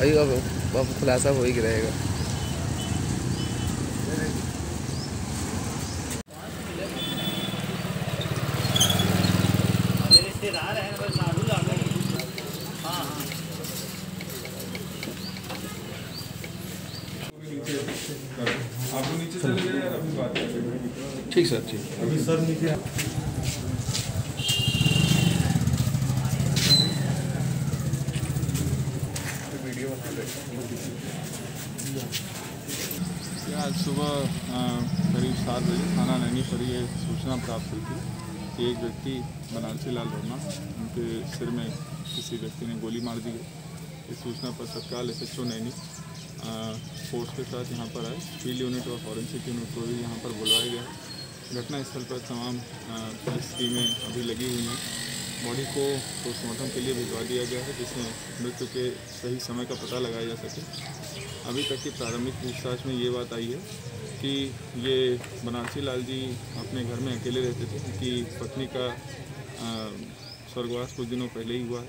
अभी अब अब खुलासा हो ही रहेगा। रिश्तेदार है हाँ। हाँ आप लोग नीचे चले जाइए यार अभी बात करेंगे ठीक सर ठीक। अभी सर नीचे आज सुबह करीब सात बजे थाना नैनी पर ये सूचना प्राप्त हुई थी कि एक व्यक्ति बनारसी लाल वर्मा, उनके सिर में किसी व्यक्ति ने गोली मार दी है। इस सूचना पर तत्काल S H O Naini force के साथ यहाँ पर आए। फ़ील्ड यूनिट और फॉरेंसिक यूनिट को भी यहाँ पर बुलवाया गया घटनास्थल पर तमाम पुलिस टीमें अभी लगी हुई हैं। बॉडी को पोस्टमार्टम के लिए भिजवा दिया गया है, जिसमें मृत्यु के सही समय का पता लगाया जा सके। अभी तक की प्रारंभिक पूछताछ में ये बात आई है कि ये बनारसी लाल जी अपने घर में अकेले रहते थे, उनकी पत्नी का स्वर्गवास कुछ दिनों पहले ही हुआ है,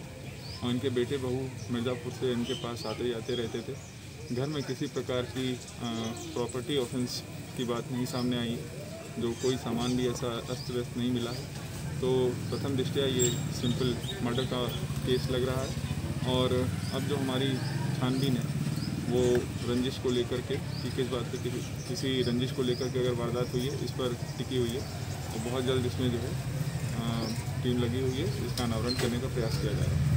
और इनके बेटे बहू मिर्ज़ापुर से इनके पास आते जाते रहते थे। घर में किसी प्रकार की प्रॉपर्टी ऑफेंस की बात नहीं सामने आई जो कोई सामान भी ऐसा अस्त व्यस्त नहीं मिला है। तो प्रथम दृष्टया ये सिंपल मर्डर का केस लग रहा है। और अब जो हमारी छानबीन है, वो रंजिश को लेकर के कि किस बात पर किसी किसी रंजिश को लेकर के अगर वारदात हुई है, इस पर टिकी हुई है, और बहुत जल्द इसमें जो है टीम लगी हुई है, इसका अनावरण करने का प्रयास किया जा रहा है।